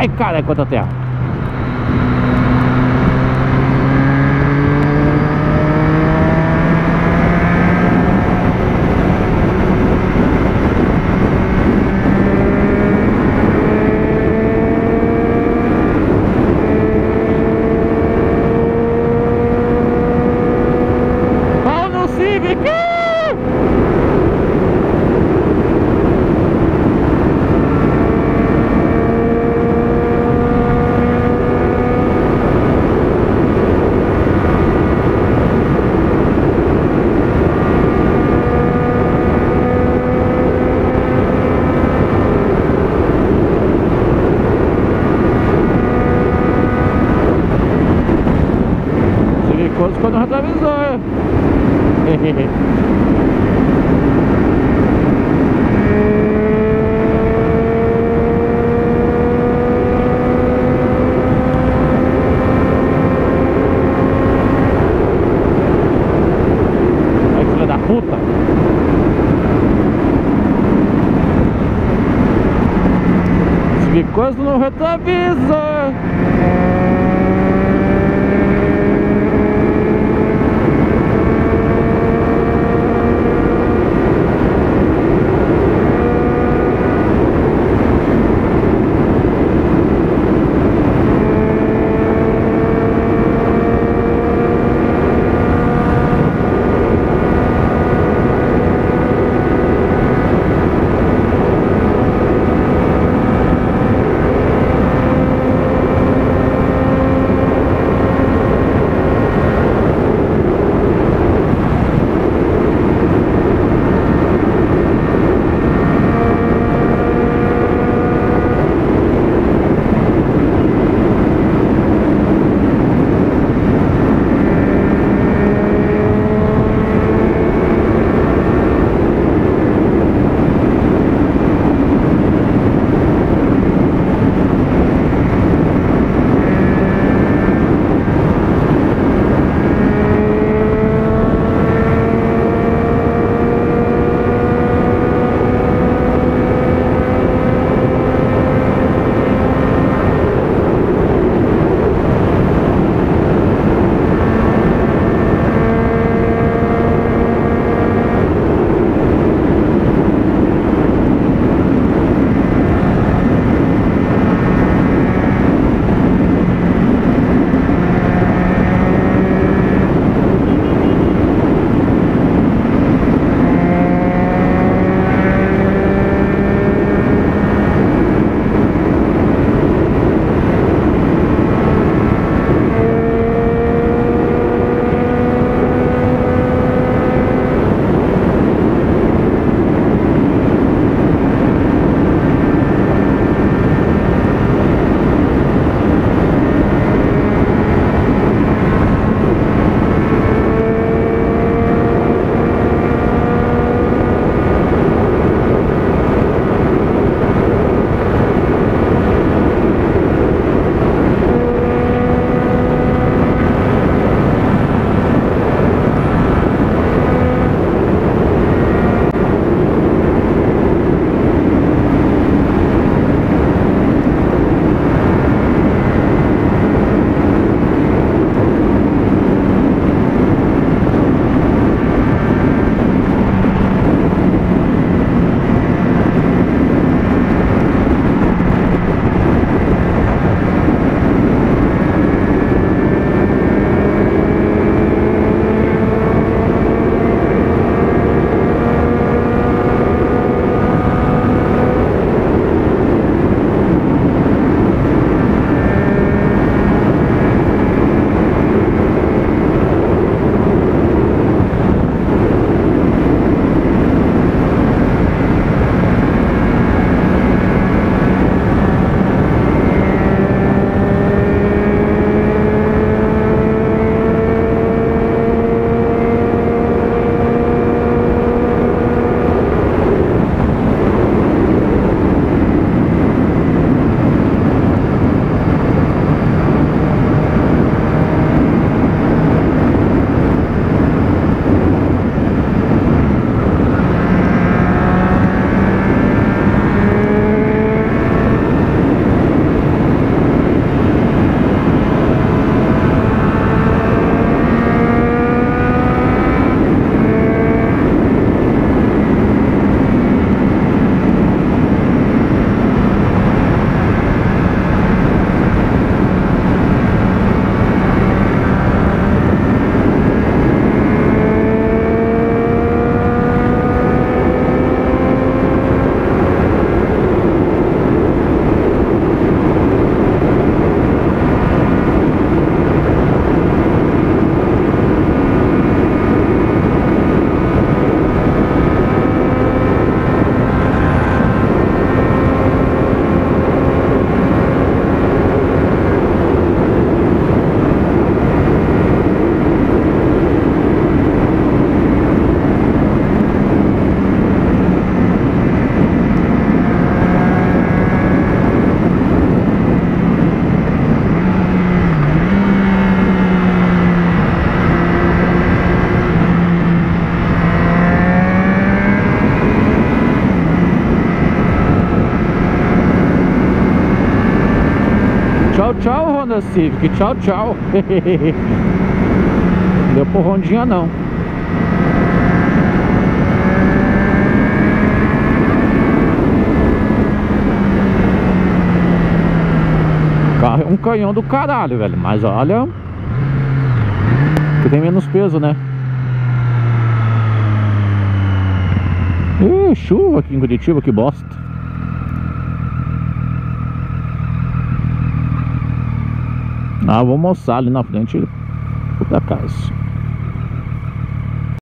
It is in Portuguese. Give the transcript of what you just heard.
Ai, cara, quanta terra. Puta. Silicoso no retrovisor. Honda Civic. Tchau, tchau. Deu por rondinha não. Carro é um canhão do caralho, velho. Mas olha. Que tem menos peso, né? Ih, chuva aqui em Curitiba, que bosta. Ah, vou almoçar ali na frente da casa.